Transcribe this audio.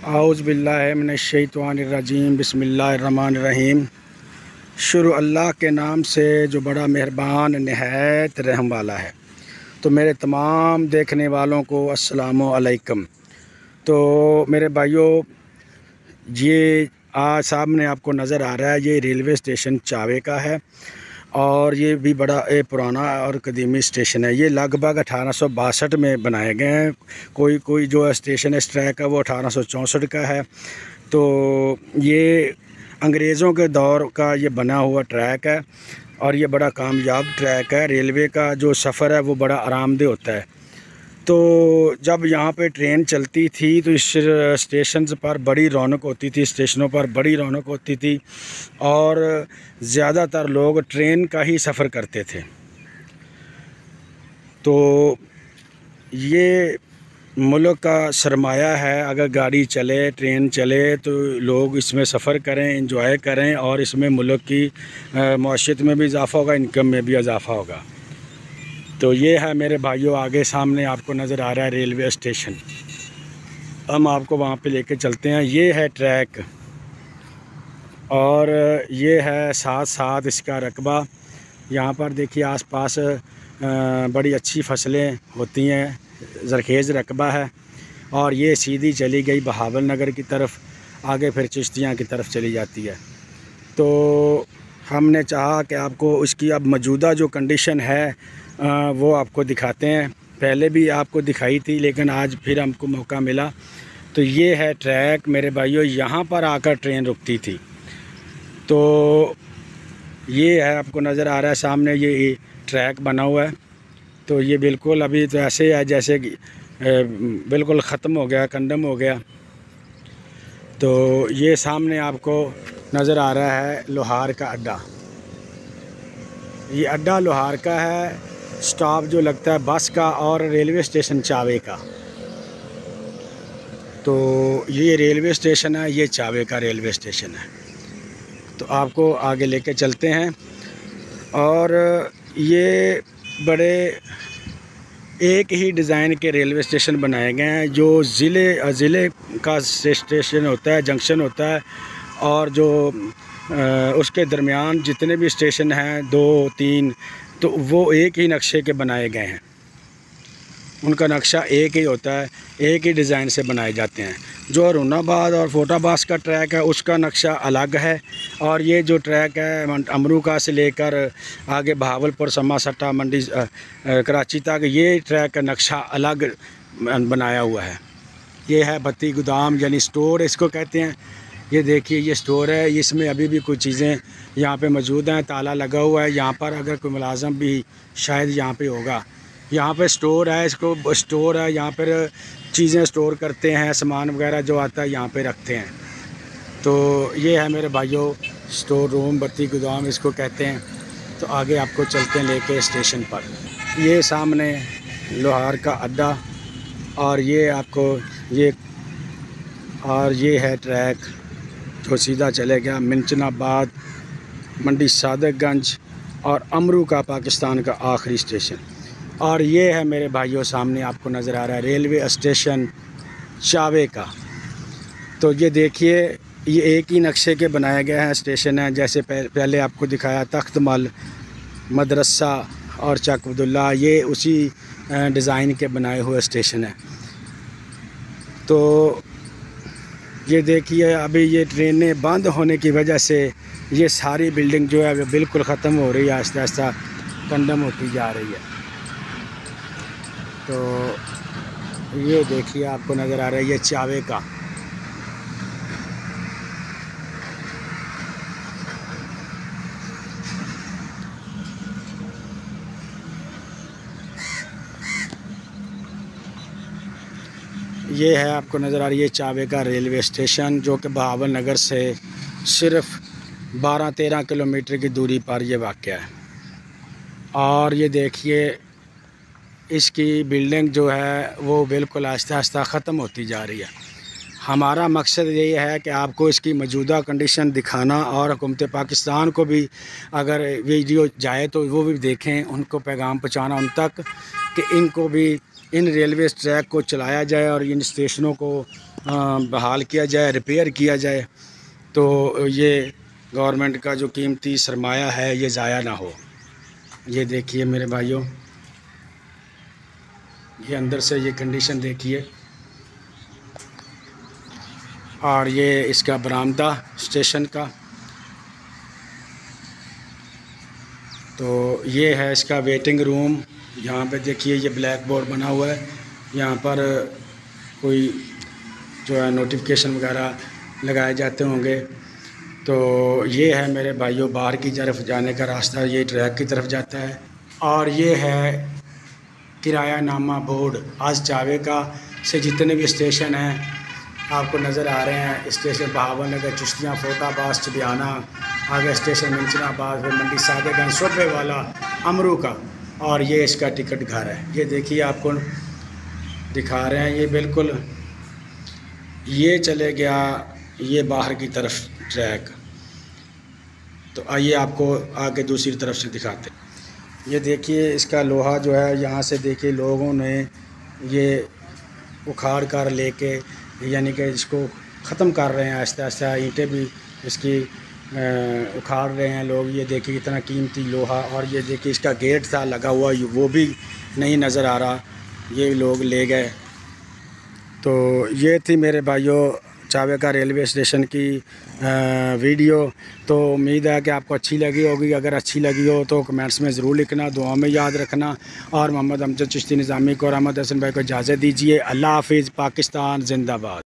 आउज़बिल्लिनशैतवानरजीम बसमीम शुरू अल्लाह के नाम से जो बड़ा मेहरबान, नहायत रहम वाला है। तो मेरे तमाम देखने वालों को असलकम तो मेरे भाइयों, ये आज सामने आपको नज़र आ रहा है, ये रेलवे स्टेशन चावे का है। और ये भी बड़ा ए, पुराना और कदीमी स्टेशन है। ये लगभग अठारह सौ बासठ में बनाए गए हैं। कोई कोई जो स्टेशन इस ट्रैक है वो अठारह सौ चौंसठ का है। तो ये अंग्रेज़ों के दौर का ये बना हुआ ट्रैक है और ये बड़ा कामयाब ट्रैक है। रेलवे का जो सफ़र है वो बड़ा आरामदेह होता है। तो जब यहाँ पे ट्रेन चलती थी तो इस स्टेशन पर बड़ी रौनक होती थी स्टेशनों पर बड़ी रौनक होती थी और ज़्यादातर लोग ट्रेन का ही सफ़र करते थे। तो ये मुल्क का सरमाया है, अगर गाड़ी चले, ट्रेन चले तो लोग इसमें सफ़र करें इंजॉय करें और इसमें मुल्क की मीशत में भी इजाफ़ा होगा इनकम में भी इजाफ़ा होगा। तो ये है मेरे भाइयों, आगे सामने आपको नज़र आ रहा है रेलवे स्टेशन। हम आपको वहाँ पे लेके चलते हैं। ये है ट्रैक और ये है साथ साथ इसका रकबा। यहाँ पर देखिए आसपास बड़ी अच्छी फ़सलें होती हैं, जरखेज़ रकबा है और ये सीधी चली गई बहावल नगर की तरफ़, आगे फिर चिश्तियाँ की तरफ़ चली जाती है। तो हमने चाहा कि आपको इसकी अब मौजूदा जो कंडीशन है वो आपको दिखाते हैं। पहले भी आपको दिखाई थी, लेकिन आज फिर हमको मौका मिला। तो ये है ट्रैक, मेरे भाइयों, यहाँ पर आकर ट्रेन रुकती थी। तो ये है, आपको नज़र आ रहा है, सामने ये ट्रैक बना हुआ है। तो ये बिल्कुल अभी तो ऐसे है, जैसे बिल्कुल ख़त्म हो गया, कंडम हो गया। तो ये सामने आपको नज़र आ रहा है, लोहार का अड्डा। ये अड्डा लोहार का है स्टॉप जो लगता है बस का और रेलवे स्टेशन चावे का। तो ये रेलवे स्टेशन है, ये चावे का रेलवे स्टेशन है। तो आपको आगे लेके चलते हैं। और ये बड़े एक ही डिज़ाइन के रेलवे स्टेशन बनाए गए हैं, जो ज़िले ज़िले का स्टेशन होता है, जंक्शन होता है, और जो उसके दरमियान जितने भी स्टेशन हैं, दो, तीन तो वो एक ही नक्शे के बनाए गए हैं। उनका नक्शा एक ही होता है, एक ही डिज़ाइन से बनाए जाते हैं। जो अरुणाबाद और फोटाबास का ट्रैक है, उसका नक्शा अलग है और ये जो ट्रैक है अमरूका से लेकर आगे बहावलपुर समा सट्टा मंडी कराची तक, ये ट्रैक का नक्शा अलग बनाया हुआ है। ये है भत्ती गोदाम यानी स्टोर, इसको कहते हैं। ये देखिए, ये स्टोर है। इसमें अभी भी कुछ चीज़ें यहाँ पे मौजूद हैं। ताला लगा हुआ है। यहाँ पर अगर कोई मुलाजम भी शायद यहाँ पे होगा। यहाँ पे स्टोर है, इसको स्टोर है। यहाँ पर चीज़ें स्टोर करते हैं, सामान वगैरह जो आता है यहाँ पर रखते हैं। तो ये है मेरे भाइयों, स्टोर रूम, बत्ती गोदाम इसको कहते हैं। तो आगे आपको चलते हैं लेके स्टेशन पर। ये सामने लोहार का अड्डा और ये आपको ये और ये है ट्रैक। जो सीधा चले गया मिंचनाबाद, मंडी सादकगंज और अमरू का पाकिस्तान का आखिरी स्टेशन। और ये है मेरे भाइयों, सामने आपको नज़र आ रहा है रेलवे स्टेशन चावे का। तो ये देखिए, ये एक ही नक्शे के बनाए गए हैं स्टेशन हैं। जैसे पहले आपको दिखाया तख्त मल मदरसा और चक अब्दुल्ला ये उसी डिज़ाइन के बनाए हुए स्टेशन हैं। तो ये देखिए, अभी ये ट्रेनें बंद होने की वजह से ये सारी बिल्डिंग जो है बिल्कुल ख़त्म हो रही है आहिस्ता आहिस्ता कंडम होती जा रही है। तो ये देखिए, आपको नज़र आ रहा है, ये चावे का। ये है, आपको नज़र आ रही है चावे का रेलवे स्टेशन, जो कि बहावल नगर से सिर्फ़ 12-13 किलोमीटर की दूरी पर यह वाक़ है। और ये देखिए, इसकी बिल्डिंग जो है, वो बिल्कुल आहिस्ता आहिस्ता ख़त्म होती जा रही है। हमारा मकसद यही है कि आपको इसकी मौजूदा कंडीशन दिखाना और हुकूमत पाकिस्तान को भी अगर वीडियो जाए तो वो भी देखें, उनको पैगाम पहुँचाना, उन तक कि इनको भी इन रेलवे ट्रैक को चलाया जाए और इन स्टेशनों को बहाल किया जाए रिपेयर किया जाए तो ये गवर्नमेंट का जो कीमती सरमाया है, ये ज़ाया ना हो। ये देखिए मेरे भाइयों, ये अंदर से ये कंडीशन देखिए। और ये इसका बरामदा स्टेशन का। तो ये है इसका वेटिंग रूम यहाँ पे देखिए ये ब्लैक बोर्ड बना हुआ है। यहाँ पर कोई जो है नोटिफिकेशन वगैरह लगाए जाते होंगे। तो ये है मेरे भाइयों, बाहर की तरफ़ जाने का रास्ता, ये ट्रैक की तरफ़ जाता है। और ये है किराया नामा बोर्ड। आज चावे का से जितने भी स्टेशन हैं, आपको नज़र आ रहे हैं। स्टेशन बहावन नगर चुश्तियाँ फोटाबाद चबियाना, आगे स्टेशन मंचनाबाद फिर मंडी, सादेगंज सोबे वाला अमरू का और ये इसका टिकट घर है। ये देखिए आपको दिखा रहे हैं। ये बिल्कुल ये चले गया, ये बाहर की तरफ़ ट्रैक। तो आइए आपको आगे दूसरी तरफ़ से दिखाते ये देखिए इसका लोहा जो है, यहाँ से देखिए लोगों ने ये उखाड़ कर लेके, यानी कि इसको ख़त्म कर रहे हैं। आहिस्ता आहिस्ता ईंटें भी इसकी उखाड़ रहे हैं लोग। ये देखिए इतना कीमती लोहा और ये देखिए इसका गेट था लगा हुआ वो भी नहीं नज़र आ रहा। ये लोग ले गए। तो ये थी मेरे भाइयों चावे का रेलवे स्टेशन की वीडियो। तो उम्मीद है कि आपको अच्छी लगी होगी। अगर अच्छी लगी हो तो कमेंट्स में ज़रूर लिखना दुआ में याद रखना। और मोहम्मद अमजद चिश्ती निज़ामी को और अहमद हसन भाई को इजाज़त दीजिए। अल्लाह हाफिज़, पाकिस्तान, जिंदाबाद।